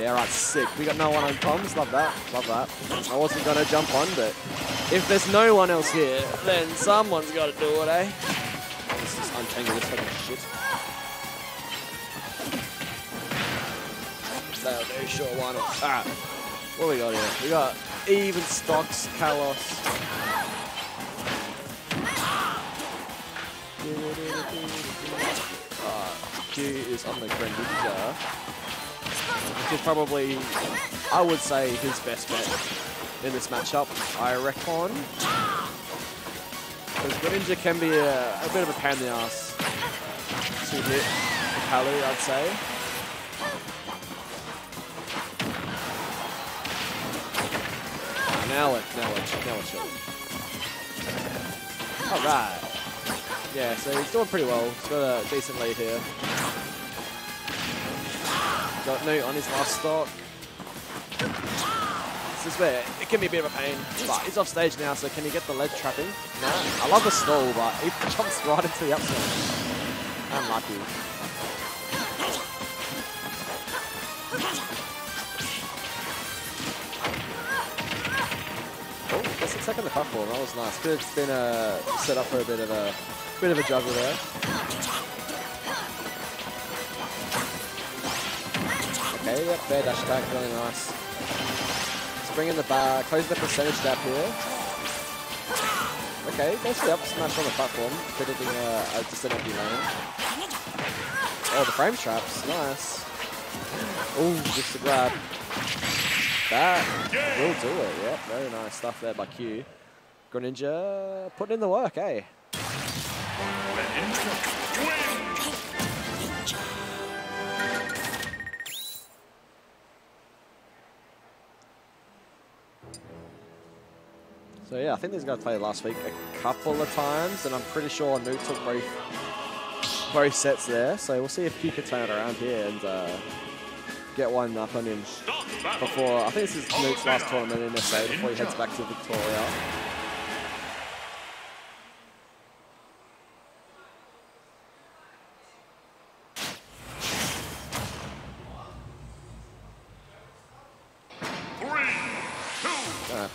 Yeah, right, sick. We got no one on comms. Love that. Love that. I wasn't going to jump on, but if there's no one else here, then someone's got to do it, eh? Let's just untangle this fucking shit. That'll do, sure, why not? Alright. What we got here? We got even stocks, Kalos. Uh, Q is on the Greninja which is probably, I would say, his best bet in this matchup, I reckon. Because Greninja can be a, a, bit of a pain in the ass to hit Palu, I'd say. Now it, now it, now it's Alright. Yeah, so he's doing pretty well. He's got a decent lead here. Noot on his last stock. This is where it can be a bit of a pain. But he's off stage now, so can he get the ledge trapping? No. I love the stall, but he jumps right into the upside. Unlucky. Oh, gets attack on the platform. That was nice. Could have been uh, set up for a bit of a bit of a juggle there. Okay, yep, fair dash attack, really nice. Let's bring in the bar, close the percentage gap here. Okay, the up smash on the platform, predicting a, a just an empty lane. Oh, the frame traps, nice. Oh, just a grab. That will do it, yep, very nice stuff there by Q. Greninja putting in the work, eh? So yeah, I think these guys played last week a couple of times, and I'm pretty sure Noot took both both sets there. So we'll see if Q can turn it around here and uh, get one up on him before. I think this is Noot's last tournament in SA before he heads back to Victoria.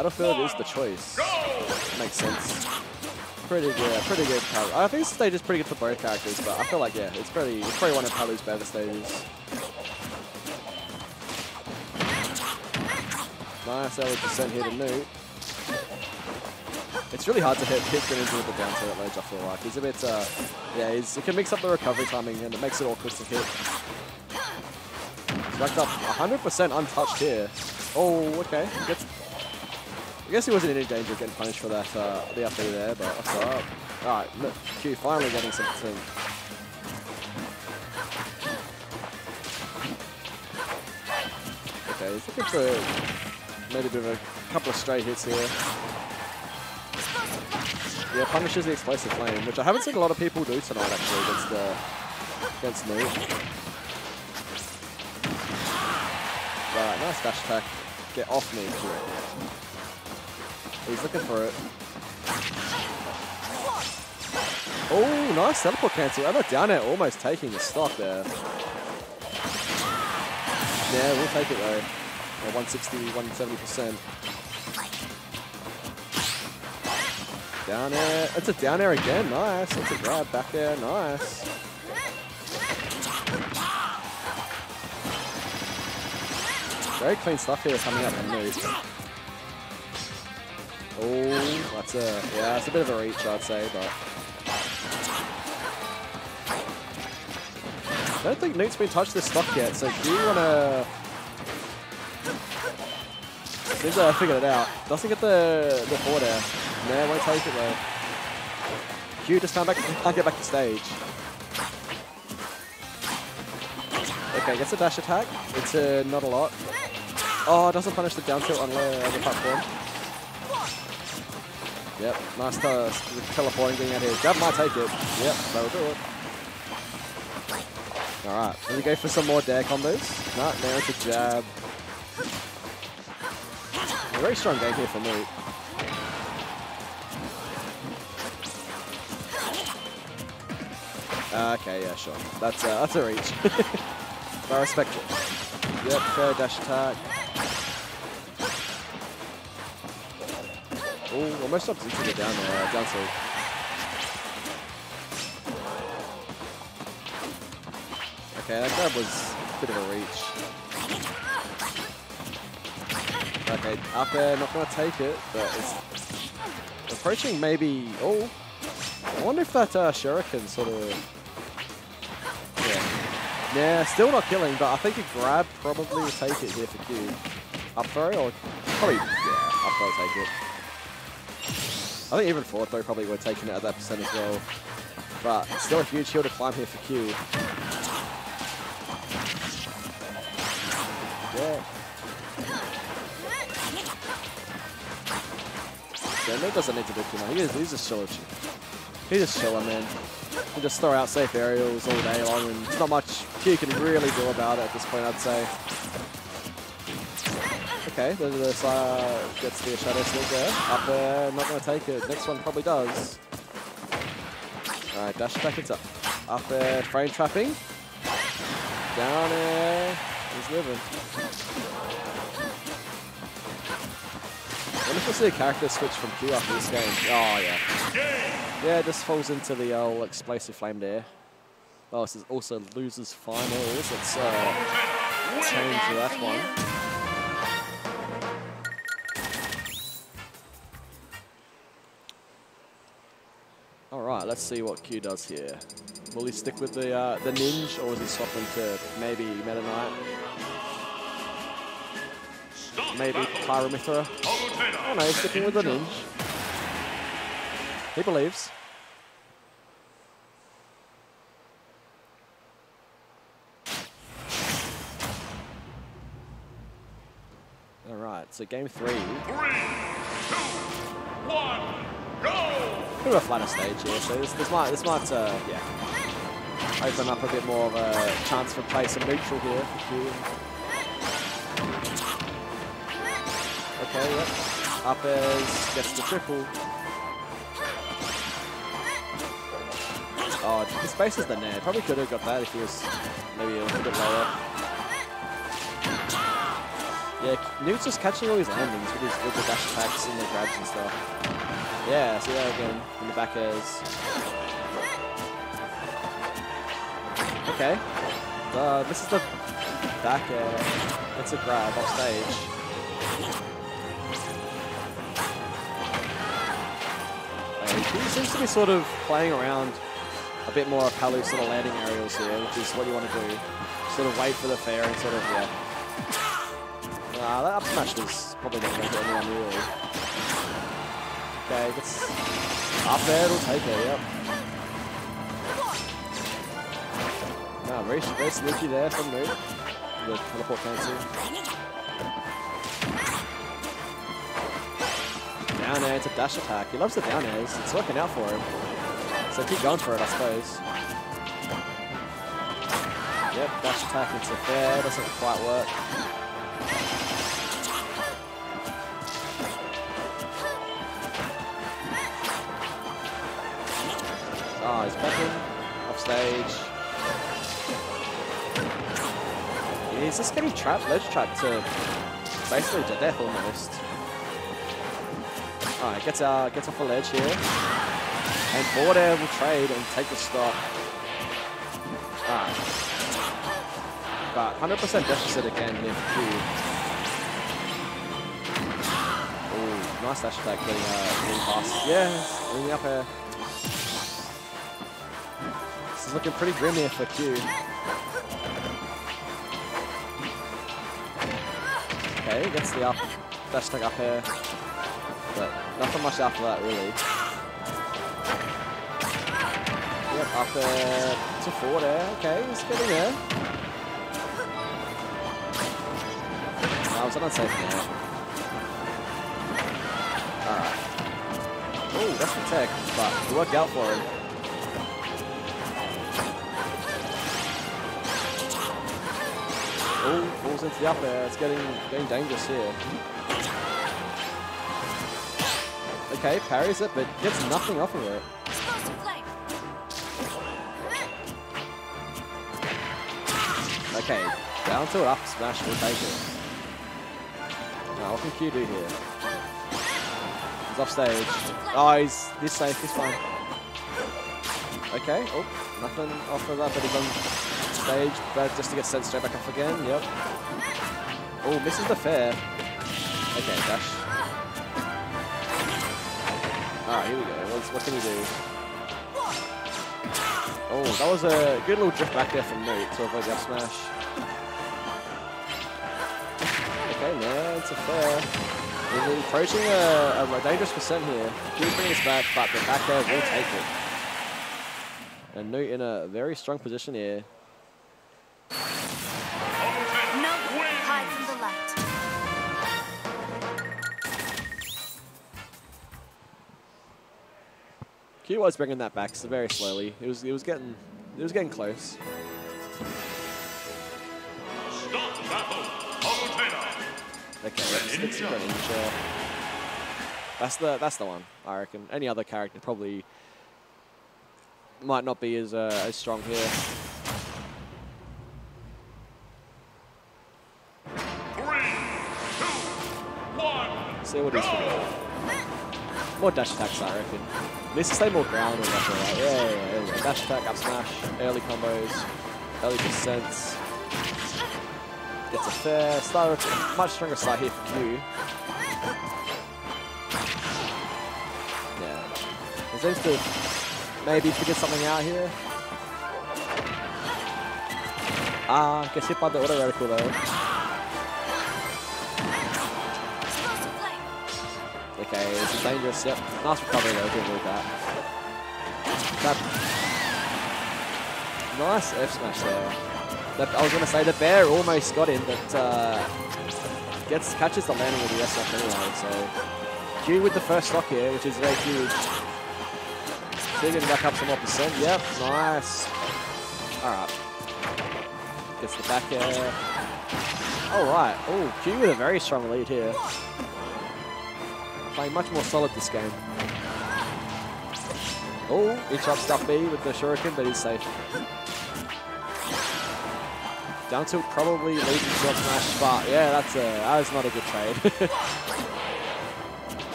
Battlefield is the choice. Makes sense. Pretty good, pretty good. I think this stage is pretty good for both characters, but I feel like yeah, it's pretty, it's probably one of Palu's better stages. Nice early percent here to Noot. It's really hard to hit hit Greninja with the down tilt ledge, I feel like. He's a bit, uh, yeah, he's, he can mix up the recovery timing and it makes it awkward to hit. He's racked up 100% untouched here. Oh, okay. Gets I guess he wasn't in any danger of getting punished for that, uh, the up there, but that's alright. Alright, Q finally getting something. Okay, he's looking for maybe a bit of a couple of straight hits here. Yeah, punishes the explosive flame, which I haven't seen a lot of people do tonight actually against uh, against me. Right, nice dash attack. Get off me. He's looking for it. Oh, nice teleport cancel. Emma down there almost taking the stock there. Yeah, we'll take it though. 160, 170%. Down air. It's a down air again. Nice. It's a grab back there. Nice. Very clean stuff here coming up move. Oh, that's a yeah, it's a bit of a reach, I'd say, but I don't think Noot's been touched this stock yet, so do you wanna Seems like I figured it out. Doesn't get the the forward air. No, won't take it though. Q just can't, back, can't get back to stage. Okay, gets a dash attack. It's uh, not a lot. Oh, doesn't punish the down tilt on the, on the platform. Yep, nice uh, teleporting getting out here. Jab might take it. Yep, that'll do it. Alright, let me go for some more dare combos. No, now it's a jab. A very strong game here for me. Uh, okay, yeah, sure. That's uh, that's a reach. I respect it. Yep, fair dash attack. Oh, almost up to get down there, uh, down tilt. Okay, that grab was a bit of a reach. Okay, up there, not going to take it, but it's approaching maybe... Oh, I wonder if that uh, Shuriken sort of... Yeah. Yeah, still not killing, but I think a grab probably will take it here for Q. Up throw, or probably, yeah, up throw take it. I think even forward throw probably would have taken it at that percent as well. But still a huge hill to climb here for Q. Yeah. Yeah, Nate doesn't need to do too much. He's, he's just chilling. He's just chilling, man. He just throw out safe aerials all day long, and there's not much Q can really do about it at this point, I'd say. Okay, this uh, gets the Shadow Sneak there. Up there, not going to take it. Next one probably does. Alright, dash back into up there, frame trapping. Down air. He's living. I wonder if we'll see a character switch from Q after this game. Oh, yeah. Yeah, just falls into the old explosive flame there. Oh, this is also losers finals. Let's uh, change that one. Alright, let's see what Q does here. Will he stick with the uh, the Ninja, or is he swapping to maybe Meta Knight? Maybe Pyra Oh no, he's sticking with the Ninja. He believes. Alright, so game three. Three, two, one, of a flatter stage here, so this, this might, this might, uh, yeah, open up a bit more of a chance for play some neutral here. Okay, yep. Up airs, gets the triple. Oh, his base is the nair. Probably could have got that if he was maybe a little bit lower. Yeah, Noot's just catching all his landings with his with the dash attacks and the grabs and stuff. Yeah, see that again in the back airs. Okay. Uh, this is the back air. It's a grab off stage. He seems to be sort of playing around a bit more of Palu's sort of landing aerials here, which is what you want to do. Sort of wait for the fair and sort of, yeah. Nah, that up smash was probably not going to get anyone really. Okay, gets up there, it'll take it, yep. Nah, very, very sneaky there from Noot. The teleport cancel. Down air into dash attack. He loves the down airs. It's working out for him. So keep going for it, I suppose. Yep, dash attack into fair. Doesn't quite work. Oh, he's backing off stage. He's just getting trapped, ledge trapped to basically to death almost. Alright, gets out, gets off a ledge here. And forward air will trade and take the stop. Alright. But 100% deficit again here. Ooh, nice dash attack getting, uh, getting past. Yeah, in the up air. Is looking pretty grim here for Q. Okay, gets the up, dash attack up air. But nothing much after that, really. Yep, up there to forward air. Okay, he's getting there. That was unsafe there. Alright. Oh, that's the tech, but it worked out for him. Oh, falls into the up air. It's getting getting dangerous here. Okay, parries it, but gets nothing off of it. Okay, down to it, up smash, we'll take it. Now, what can Q do here? He's off stage. Oh, he's this safe, he's fine. Okay, oh, nothing off of that, but he's on stage, but just to get sent straight back off again, yep. Oh, misses the fair. Okay, dash. Alright, here we go. What's, what can he do? Oh, that was a good little drift back there from Noot to avoid the up smash. Okay, man, it's a fair. We're approaching a, a dangerous percent here. Keep bringing us back, but the back there will take it. And Noot in a very strong position here. Q was bringing that back so very slowly. It was it was getting it was getting close. Start battle. Okay, some Greninja. That's the that's the one, I reckon. Any other character probably might not be as uh, as strong here. Three, two, one. See what he's doing. More dash attacks, I reckon. Needs to stay more ground and left or right. Yeah, yeah, yeah, go. Dash attack, up smash, early combos, early percents. Gets a fair start. Much stronger start here for Q. Yeah. He seems to maybe figure something out here. Ah, gets hit by the auto reticle though. Dangerous. Yep. Nice recovery though, good with that. That nice F smash there. I was gonna say the bear almost got him, but uh, gets catches the landing with the SF anyway. So Q with the first stock here, which is very huge. Getting back up some more percent. Yep, nice. All right. Gets the back air. All right. Oh, Q with a very strong lead here. Playing much more solid this game. Oh, he chops stuff B with the shuriken, but he's safe. Down tilt probably leads to up smash, but yeah, that's a that is not a good trade.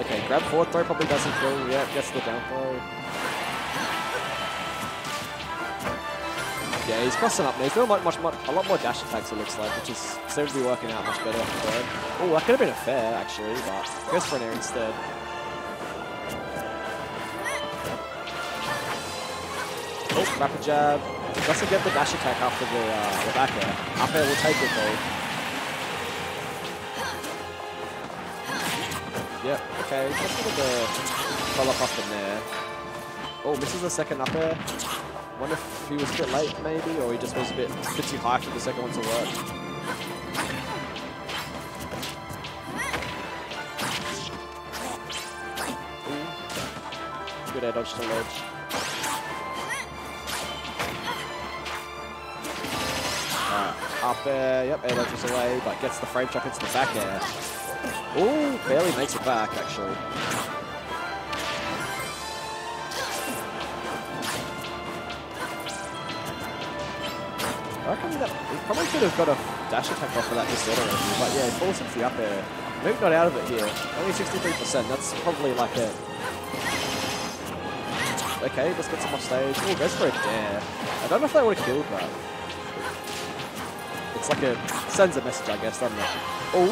okay, grab forward throw probably doesn't kill. Yeah, gets the down throw. Yeah, he's crossing up now. He's doing much, much, much, a lot more dash attacks, it looks like, which is seems to be working out much better. Oh, that could have been a fair, actually, but goes for an air instead. Oh, rapid jab. Doesn't get the dash attack after the, uh, the back air. Up air will take it, though. Yep, okay. Let's look at the follow-up off the nair. Oh, misses the second up air. Wonder if he was a bit late, maybe, or he just was a bit, a bit too high for the second one to work. Ooh. Good air dodge to ledge. Up air, yep, air dodges away, but gets the frame trap into the back air. Ooh, barely makes it back, actually. Reckon that he probably could have got a dash attack off of that just auto but yeah, he falls into the up air. Maybe not out of it here. Only 63%. That's probably like a. Okay, let's get some off stage. Oh, goes for a dare. I don't know if they would have killed that. It's like a sends a message, I guess, doesn't it? Oh,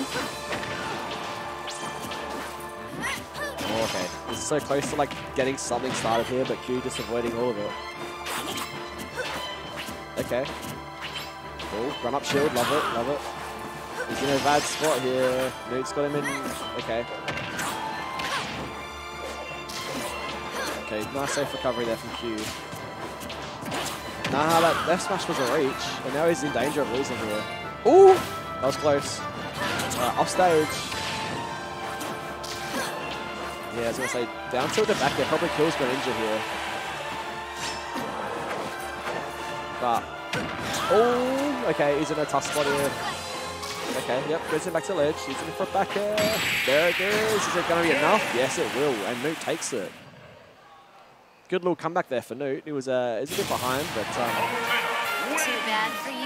okay. This is so close to like getting something started here, but Q just avoiding all of it. Okay. Cool. Run up shield, love it, love it. He's in a bad spot here. Noot's got him in. Okay. Okay, nice safe recovery there from Q. Nah, that left smash was a reach, and now he's in danger of losing here. Ooh! That was close. Off stage. Yeah, I was gonna say, down tilt the back there, probably kills Greninja here. But, oh, okay, he's in a tough spot here. Okay, yep, goes him back to ledge. He's in for a back air. There it goes. Is it going to be enough? Yes, it will. And Noot takes it. Good little comeback there for Noot. He was, uh, he's a bit behind, but um, Too bad for you.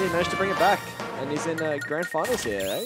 yeah, he managed to bring it back. And he's in uh, grand finals here, eh?